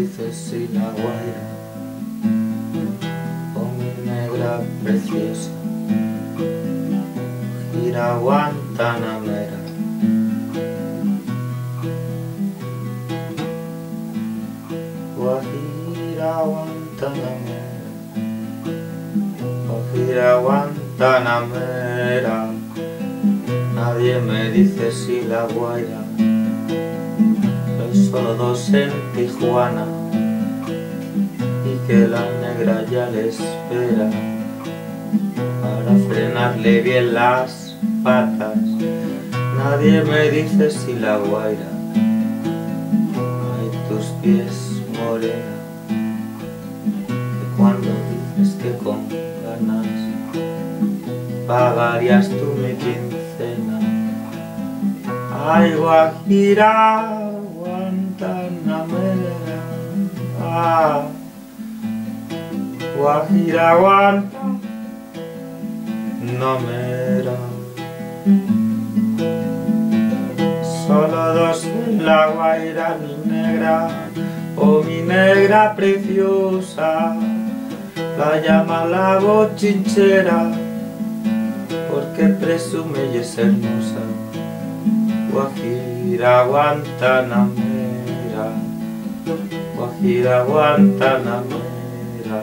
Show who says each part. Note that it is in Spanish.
Speaker 1: dices si la guaira, oh mi negra preciosa, gira guantanamera. Guajira Guantanamera, Guajira Guantanamera, nadie me dice si la guaira, solo dos en Tijuana y que la negra ya le espera para frenarle bien las patas. Nadie me dice si la guaira tus pies morena que cuando dices que con ganas pagarías tú mi quincena ay guajira ah, guajira guantanamera solo dos en la guaira mi negra, oh mi negra preciosa, la llama la bochinchera, porque presume y es hermosa, Guajira Guantanamera, Guajira Guantanamera.